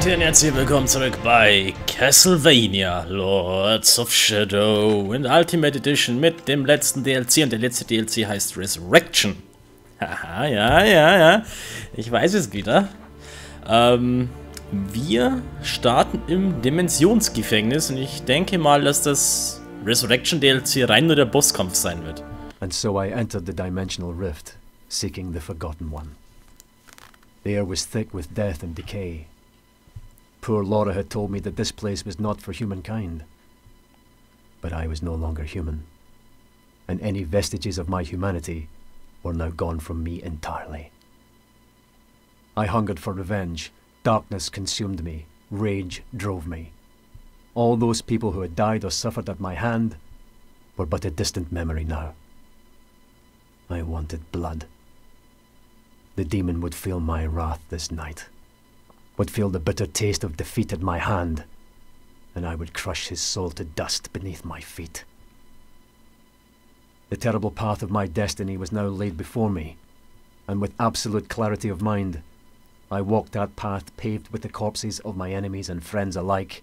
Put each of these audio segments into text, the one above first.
Leute und herzlich willkommen zurück bei Castlevania Lords of Shadow in Ultimate Edition mit dem letzten DLC und der letzte DLC heißt Resurrection. Haha, ja, ja, ja. Ich weiß es wieder. Ähm, wir starten im Dimensionsgefängnis und ich denke mal, dass das Resurrection DLC rein nur der Bosskampf sein wird. And so I entered the dimensional rift, seeking the Forgotten One. The air was thick with death and decay. Poor Laura had told me that this place was not for humankind. But I was no longer human, and any vestiges of my humanity were now gone from me entirely. I hungered for revenge. Darkness consumed me. Rage drove me. All those people who had died or suffered at my hand were but a distant memory now. I wanted blood. The demon would feel my wrath this night, would feel the bitter taste of defeat at my hand, and I would crush his soul to dust beneath my feet. The terrible path of my destiny was now laid before me, and with absolute clarity of mind, I walked that path paved with the corpses of my enemies and friends alike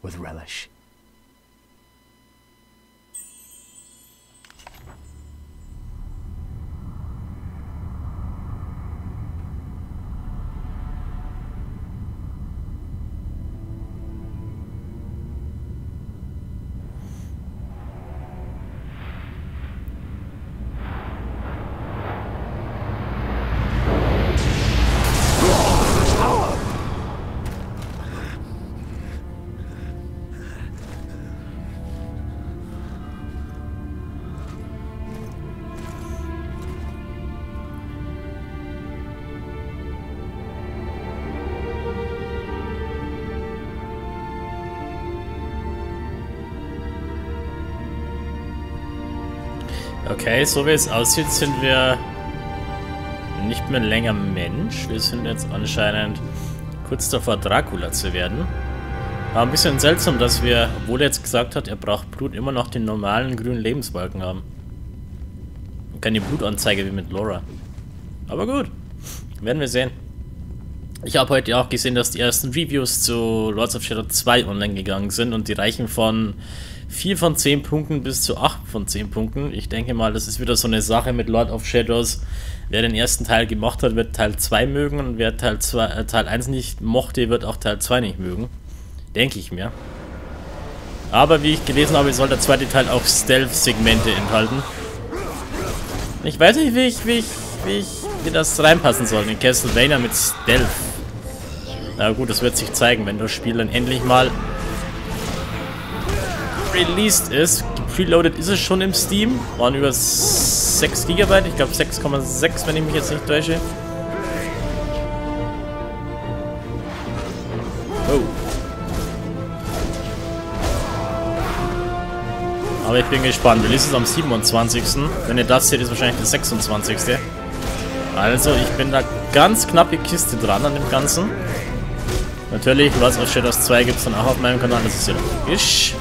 with relish. Okay, so wie es aussieht, sind wir nicht mehr länger Mensch. Wir sind jetzt anscheinend kurz davor, Dracula zu werden. War ein bisschen seltsam, dass wir, obwohl er jetzt gesagt hat, er braucht Blut, immer noch den normalen grünen Lebensbalken haben. Und keine Blutanzeige wie mit Laura. Aber gut, werden wir sehen. Ich habe heute auch gesehen, dass die ersten Reviews zu Lords of Shadow 2 online gegangen sind und die reichen von 4 von 10 Punkten bis zu 8 von 10 Punkten. Ich denke mal, das ist wieder so eine Sache mit Lord of Shadows. Wer den ersten Teil gemacht hat, wird Teil 2 mögen und wer Teil, 2, äh, Teil 1 nicht mochte, wird auch Teil 2 nicht mögen. Denke ich mir. Aber wie ich gelesen habe, soll der zweite Teil auch Stealth-Segmente enthalten. Ich weiß nicht, wie ich, wie ich, wie ich, wie das reinpassen soll in Castlevania mit Stealth. Na gut, das wird sich zeigen, wenn das Spiel dann endlich mal released ist. Preloaded ist es schon im Steam. Waren über 6 GB, ich glaube 6,6, wenn ich mich jetzt nicht täusche. Oh. Aber ich bin gespannt. Release ist am 27. Wenn ihr das seht, ist wahrscheinlich der 26. Also, ich bin da ganz knappe Kiste dran an dem Ganzen. Natürlich, was of Shadows 2 gibt es dann auch auf meinem Kanal, das ist ja logisch.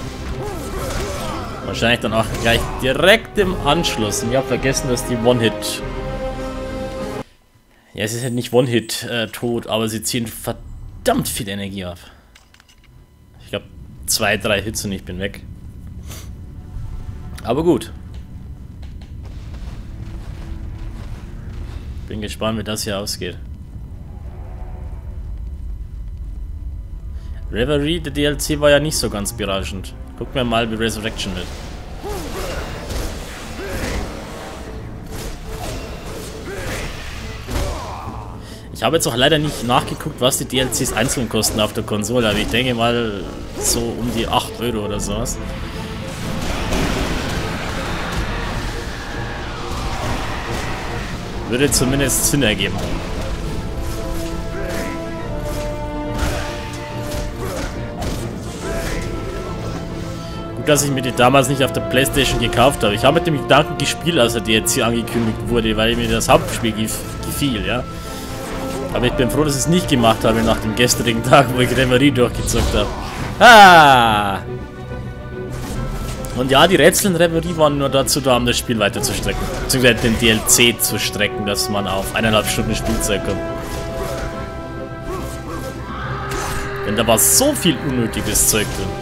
Wahrscheinlich dann auch gleich direkt im Anschluss. Und ich habe vergessen, dass die One-Hit... Ja, es ist halt nicht One-Hit äh, tot, aber sie ziehen verdammt viel Energie ab. Ich glaube, zwei, drei Hits und ich bin weg. Aber gut. Bin gespannt, wie das hier ausgeht. Reverie, der DLC war ja nicht so ganz berauschend. Gucken wir mal, wie Resurrection wird. Ich habe jetzt auch leider nicht nachgeguckt, was die DLCs einzeln kosten auf der Konsole, aber ich denke mal so um die 8 Euro oder sowas. Würde zumindest Sinn ergeben. Dass ich mir die damals nicht auf der Playstation gekauft habe. Ich habe mit dem Gedanken gespielt, als er DLC angekündigt wurde, weil mir das Hauptspiel gefiel, ja. Aber ich bin froh, dass ich es nicht gemacht habe nach dem gestrigen Tag, wo ich Reverie durchgezockt habe. Ah! Und ja, die Rätsel in Reverie waren nur dazu da, um das Spiel weiter zu strecken. Beziehungsweise den DLC zu strecken, dass man auf eineinhalb Stunden Spielzeit kommt. Denn da war so viel unnötiges Zeug drin.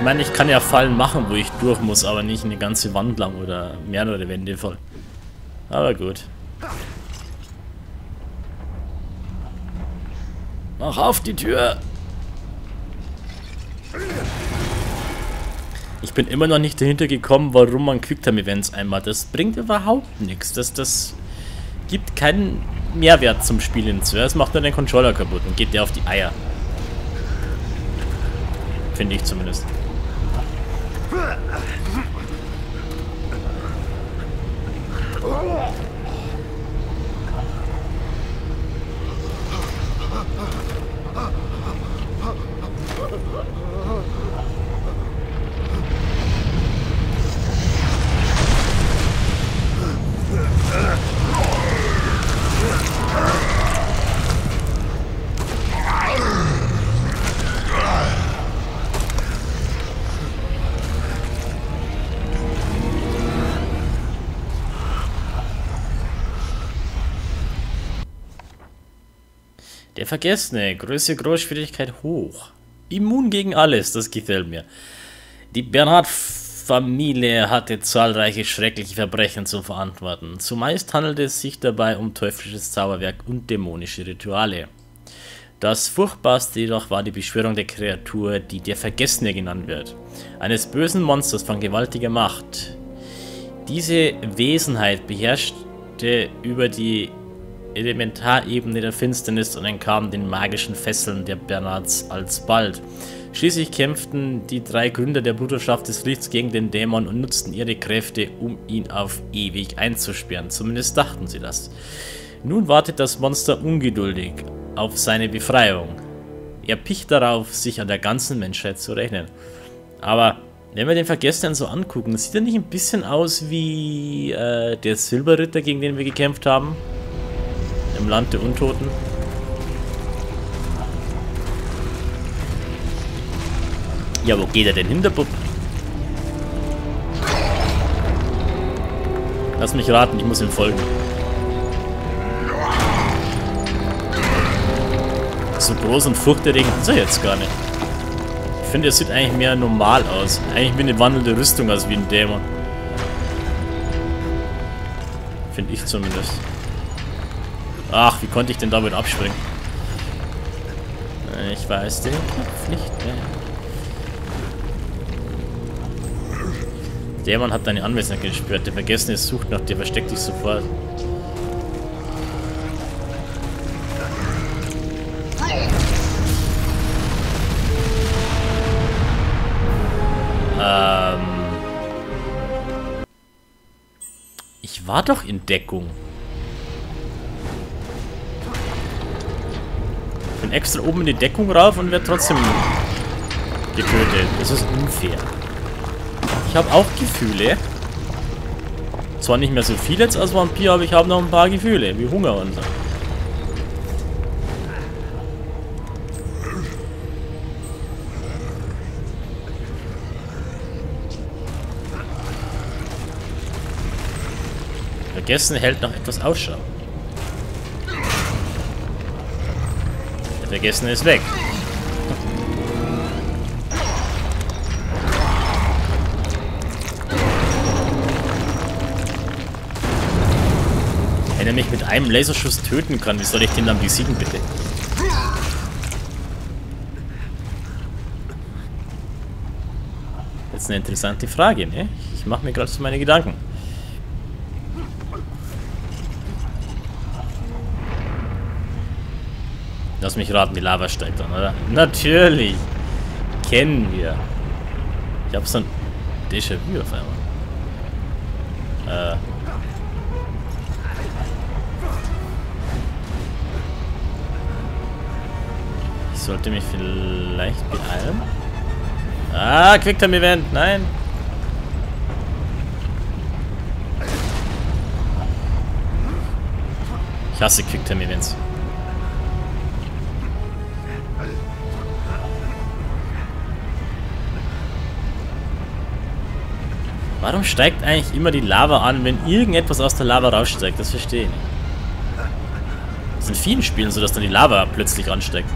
Ich meine, ich kann ja Fallen machen, wo ich durch muss, aber nicht eine ganze Wand lang oder mehrere Wände voll. Aber gut. Mach auf die Tür! Ich bin immer noch nicht dahinter gekommen, warum man Quicktime-Events einmal. Das bringt überhaupt nichts. Das, das gibt keinen Mehrwert zum Spielen. Zuerst macht er den Controller kaputt und geht der auf die Eier. Finde ich zumindest. Ugh! Der Vergessene, Größe, Großschwierigkeit hoch. Immun gegen alles, das gefällt mir. Die Bernhard-Familie hatte zahlreiche schreckliche Verbrechen zu verantworten. Zumeist handelte es sich dabei um teuflisches Zauberwerk und dämonische Rituale. Das furchtbarste jedoch war die Beschwörung der Kreatur, die der Vergessene genannt wird. Eines bösen Monsters von gewaltiger Macht. Diese Wesenheit beherrschte über die Elementarebene der Finsternis und entkam den magischen Fesseln der Bernards alsbald. Schließlich kämpften die drei Gründer der Bruderschaft des Lichts gegen den Dämon und nutzten ihre Kräfte, um ihn auf ewig einzusperren. Zumindest dachten sie das. Nun wartet das Monster ungeduldig auf seine Befreiung. Er picht darauf, sich an der ganzen Menschheit zu rechnen. Aber wenn wir den Vergessenen so angucken, sieht er nicht ein bisschen aus wie äh, der Silberritter, gegen den wir gekämpft haben? Im Land der Untoten. Ja, wo geht er denn hin, der Bub? Lass mich raten, ich muss ihm folgen. So groß und furchterregend ist er jetzt gar nicht. Ich finde, er sieht eigentlich mehr normal aus. Eigentlich wie eine wandelnde Rüstung als wie ein Dämon. Finde ich zumindest. Ach, wie konnte ich denn damit abspringen? Ich weiß den Knopf nicht mehr. Der Mann hat deine Anwesenheit gespürt. Der Vergessene sucht nach dir, versteckt dich sofort. Ähm. Ich war doch in Deckung. Bin extra oben in die Deckung rauf und werde trotzdem getötet. Das ist unfair. Ich habe auch Gefühle. Zwar nicht mehr so viel jetzt als Vampir, aber ich habe noch ein paar Gefühle, wie Hunger und so. Vergessen hält noch etwas Ausschau. Vergessen ist weg. Wenn er mich mit einem Laserschuss töten kann, wie soll ich den dann besiegen, bitte? Ist eine interessante Frage, ne? Ich mache mir gerade so meine Gedanken. Lass mich raten, die Lava steigt dann, oder? Natürlich! Kennen wir. Ich hab so ein Déjà-vu auf einmal. Äh. Ich sollte mich vielleicht beeilen. Ah, Quicktime-Event! Nein! Ich hasse Quicktime-Events. Warum steigt eigentlich immer die Lava an, wenn irgendetwas aus der Lava raussteigt? Das verstehe ich nicht. Das in vielen Spielen so, dass dann die Lava plötzlich ansteckt.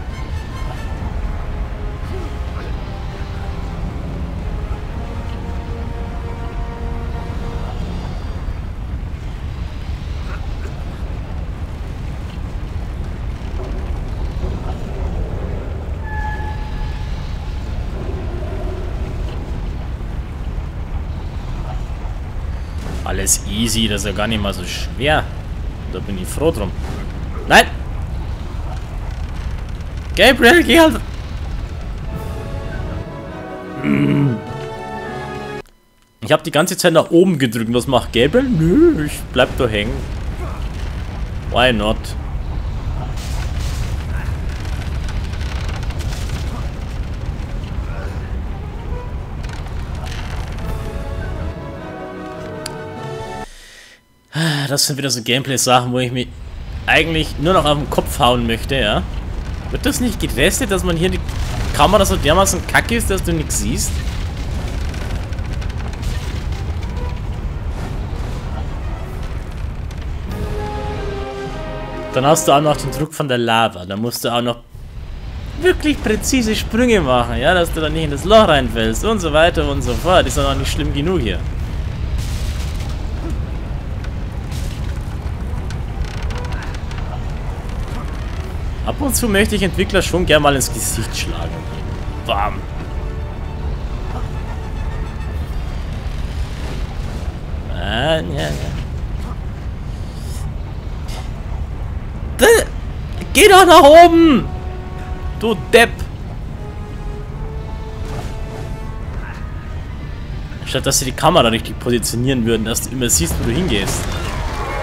Alles easy, das ist ja gar nicht mal so schwer. Da bin ich froh drum. Nein! Gabriel, geh halt... Ich habe die ganze Zeit nach oben gedrückt. Was macht Gabriel? Nö, ich bleib da hängen. Why not? Das sind wieder so Gameplay-Sachen, wo ich mich eigentlich nur noch auf den Kopf hauen möchte, ja. Wird das nicht getestet, dass man hier die Kamera so dermaßen kacke ist, dass du nichts siehst? Dann hast du auch noch den Druck von der Lava. Da musst du auch noch wirklich präzise Sprünge machen, ja, dass du dann nicht in das Loch reinfällst und so weiter und so fort. Ist doch noch nicht schlimm genug hier. Ab und zu möchte ich Entwickler schon gerne mal ins Gesicht schlagen. Bam. Ah, ja, ja. Da, geh doch nach oben! Du Depp! Statt dass sie die Kamera richtig positionieren würden, dass du immer siehst, wo du hingehst.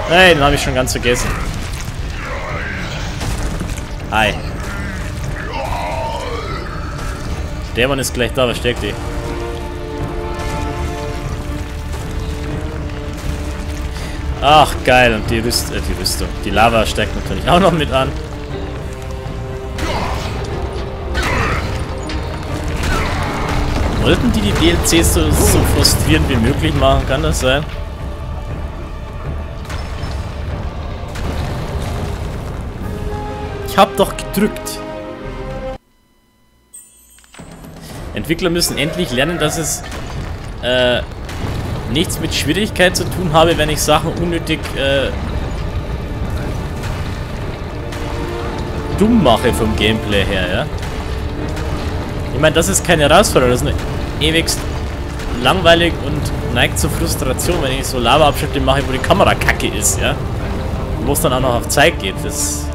Hey, den habe ich schon ganz vergessen. Hi. Der Mann ist gleich da, was steckt die? Ach, geil. Und die, Rüst äh, die Rüstung. Die Lava steckt natürlich auch noch mit an. Wollten die die DLCs so, so frustrierend wie möglich machen? Kann das sein? Ich hab doch gedrückt. Entwickler müssen endlich lernen, dass es äh, nichts mit Schwierigkeit zu tun habe, wenn ich Sachen unnötig äh, dumm mache vom Gameplay her, ja. Ich meine, das ist keine Herausforderung, das ist nur ewigst langweilig und neigt zur Frustration, wenn ich so Lava-Abschnitte mache, wo die Kamera kacke ist, ja. Wo es dann auch noch auf Zeit geht. Das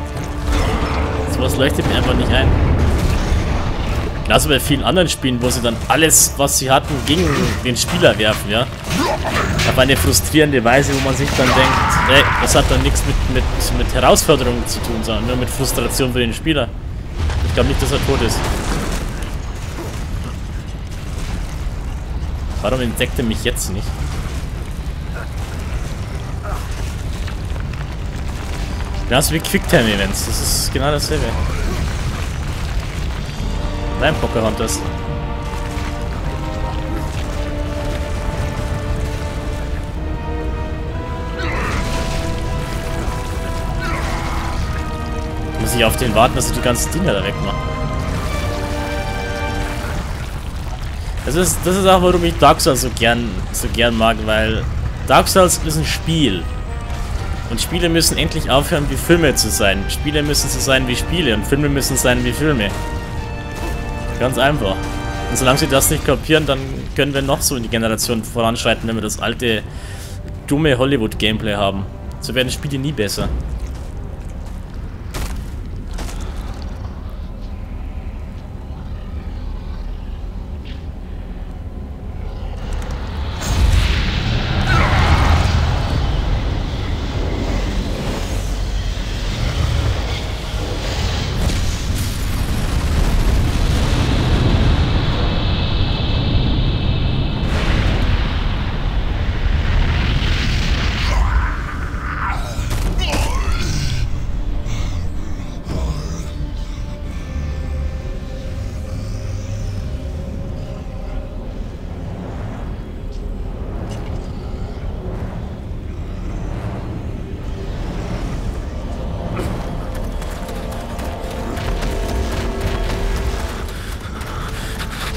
Sowas leuchtet mir einfach nicht ein. Genauso bei vielen anderen Spielen, wo sie dann alles, was sie hatten, gegen den Spieler werfen, ja. Auf eine frustrierende Weise, wo man sich dann denkt, ey, das hat dann nichts mit, mit, mit Herausforderungen zu tun, sondern nur mit Frustration für den Spieler. Ich glaube nicht, dass er tot ist. Warum entdeckt er mich jetzt nicht? Genauso wie Quicktime-Events. Das ist genau dasselbe. Nein, Pocahontas. Muss ich auf den warten, dass ich die ganzen Dinger da wegmache. Das ist, das ist auch, warum ich Dark Souls so gern, so gern mag, weil Dark Souls ist ein Spiel. Und Spiele müssen endlich aufhören, wie Filme zu sein. Spiele müssen so sein wie Spiele und Filme müssen sein wie Filme. Ganz einfach. Und solange sie das nicht kapieren, dann können wir noch so in die Generation voranschreiten, wenn wir das alte, dumme Hollywood-Gameplay haben. So werden Spiele nie besser.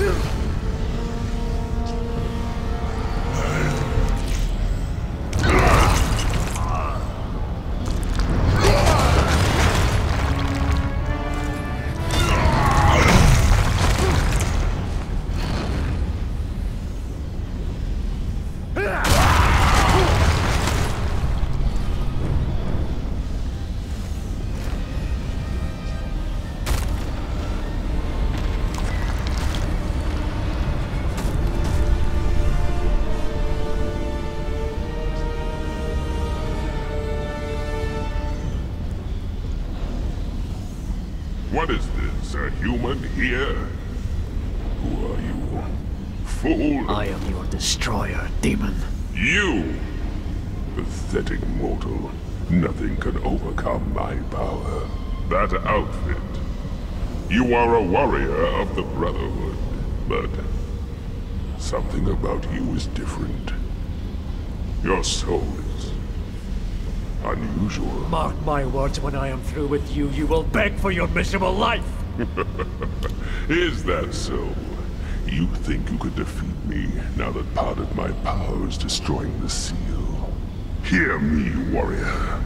Ugh. Destroyer, demon. You! Pathetic mortal. Nothing can overcome my power. That outfit. You are a warrior of the Brotherhood, but something about you is different. Your soul is unusual. Mark my words, when I am through with you, you will beg for your miserable life! Is that so? You think you could defeat me now that part of my power is destroying the seal? Hear me, warrior.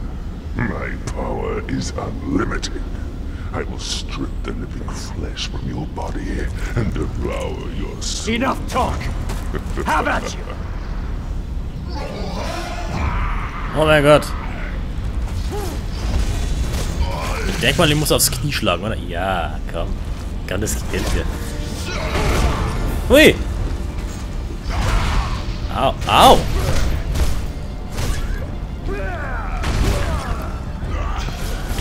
My power is unlimited. I will strip the living flesh from your body and devour your soul. Enough talk! Have at you! Oh mein Gott. Ich denke mal, ich muss aufs Knie schlagen, oder? Ja, komm. Kann das kennt ihr. Hui! Au, au!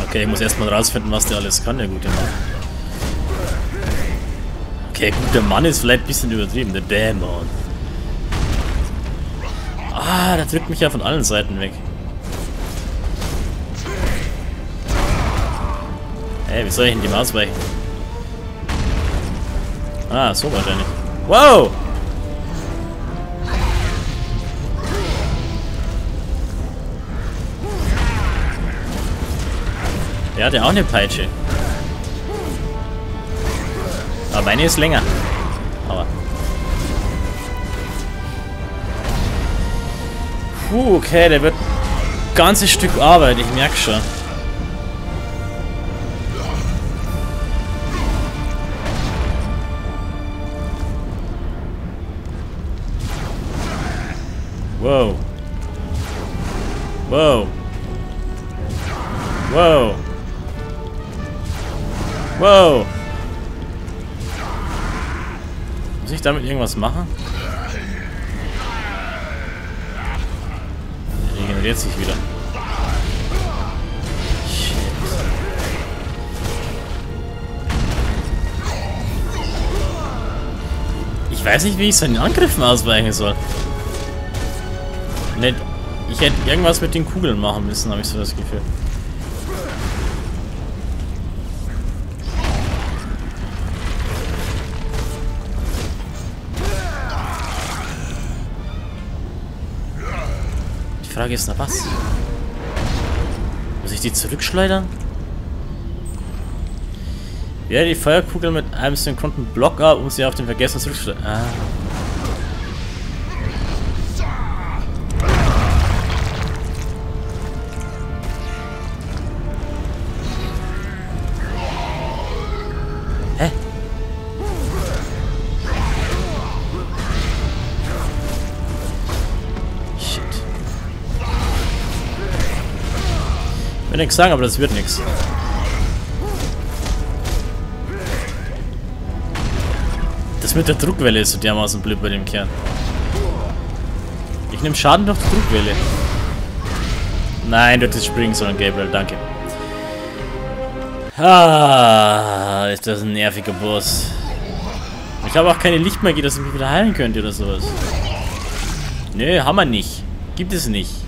Okay, ich muss erstmal rausfinden, was der alles kann, der gute Mann. Okay, guter Mann ist vielleicht ein bisschen übertrieben, der Dämon. Ah, der drückt mich ja von allen Seiten weg. Hey, wie soll ich denn dem ausweichen? Ah, so wahrscheinlich. Wow! Der hat ja auch eine Peitsche. Aber meine ist länger. Aber. Puh, okay, der wird ein ganzes Stück Arbeit, ich merke schon. Wow. Wow. Wow. Wow. Muss ich damit irgendwas machen? Er regeneriert sich wieder. Shit. Ich weiß nicht, wie ich seinen Angriffen ausweichen soll. Ich hätte irgendwas mit den Kugeln machen müssen, habe ich so das Gefühl. Frage ist, na was? Muss ich die zurückschleudern? Werde die Feuerkugel mit einem synchronen Blocker, um sie auf den Vergessen zurückzuschleudern. Ah. Will nichts sagen, aber das wird nichts. Das mit der Druckwelle ist so dermaßen blöd bei dem Kern. Ich nehme Schaden durch die Druckwelle. Nein, du hättest springen sollen, Gabriel, danke. Ah, ist das ein nerviger Boss. Ich habe auch keine Lichtmagie, dass ich mich wieder heilen könnte oder sowas. Nö, haben wir nicht. Gibt es nicht.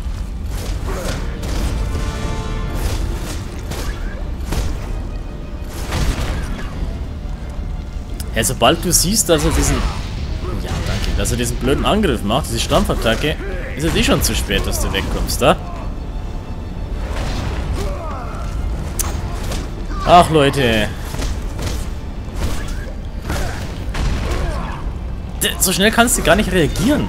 Ja, sobald du siehst, dass er diesen... Ja, danke. Dass er diesen blöden Angriff macht, diese Stampfattacke, ist es eh schon zu spät, dass du wegkommst, da? Ach, Leute. So schnell kannst du gar nicht reagieren.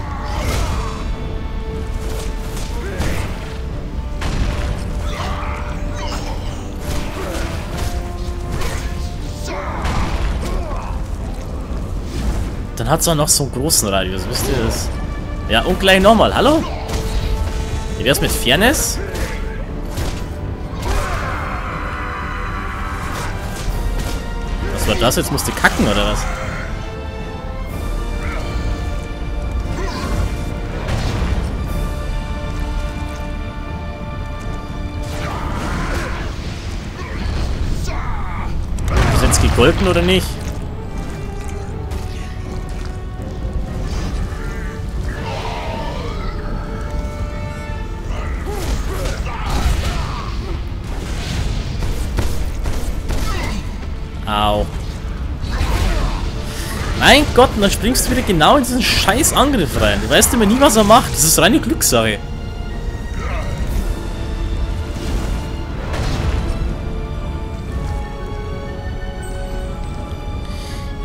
Dann hat es auch noch so einen großen Radius, wisst ihr das? Ja, und gleich nochmal. Hallo? Wie wär's mit Fairness? Was war das? Jetzt musste kacken, oder was? Ist jetzt gegolten oder nicht? Mein Gott, und dann springst du wieder genau in diesen scheiß Angriff rein. Du weißt immer nie, was er macht. Das ist reine Glückssache.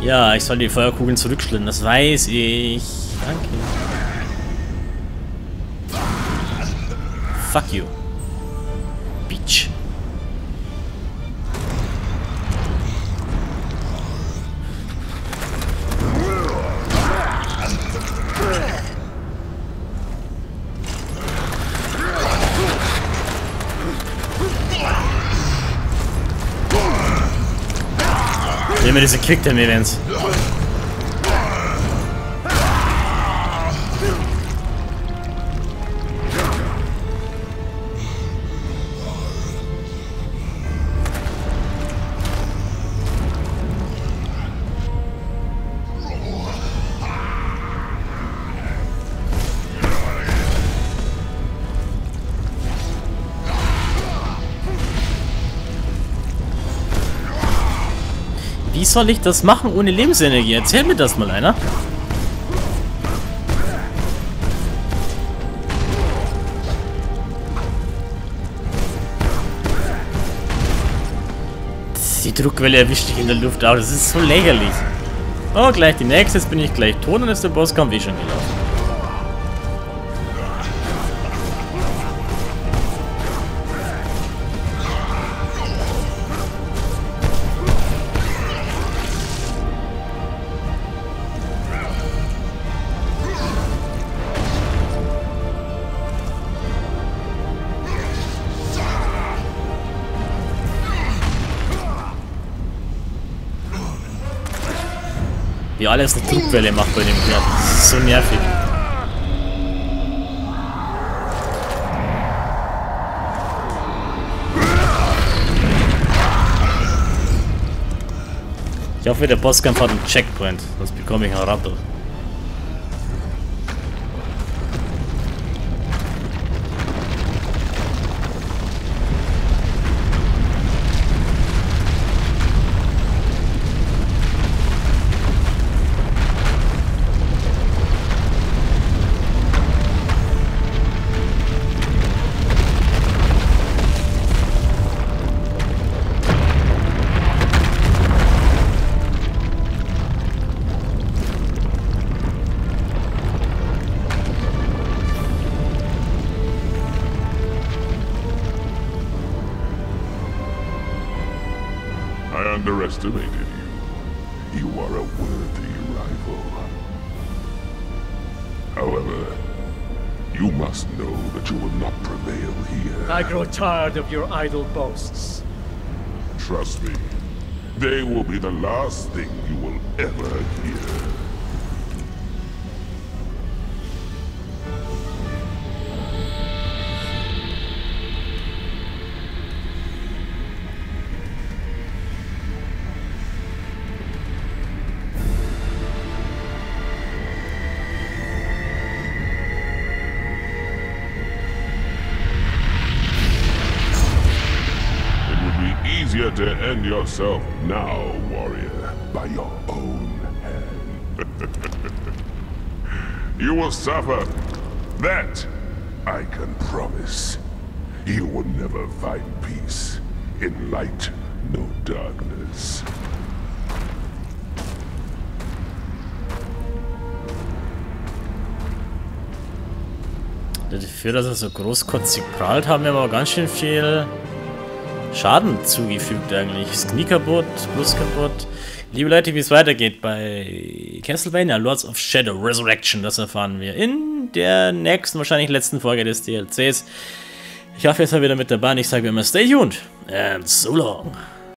Ja, ich soll die Feuerkugeln zurückschlittern, das weiß ich. Danke. Fuck you. Immer diese Quicktime-Events. Wie soll ich das machen ohne Lebensenergie? Erzähl mir das mal einer. Die Druckwelle erwischt dich in der Luft auch. Das ist so lächerlich. Oh, gleich die nächste. Jetzt bin ich gleich tot und ist der Bosskampf eh schon gelaufen. Alles eine Druckwelle macht bei dem Pferd. Das ist so nervig. Ich hoffe, der Bosskampf hat einen Checkpoint, sonst bekomme ich einen Rattel. Underestimated you. You are a worthy rival. However, you must know that you will not prevail here. I grow tired of your idle boasts. Trust me, they will be the last thing you will ever hear. Easier to end yourself now, warrior, by your own hand. you will suffer. That I can promise. You will never find peace. In light, no darkness. Dafür, dass er so großkotzig prahlt, haben wir aber ganz schön viel Schaden zugefügt eigentlich. Das Knie kaputt, Brust kaputt. Liebe Leute, wie es weitergeht bei Castlevania Lords of Shadow Resurrection, das erfahren wir in der nächsten, wahrscheinlich letzten Folge des DLCs. Ich hoffe, ihr seid wieder mit dabei und ich sage immer, stay tuned and so long.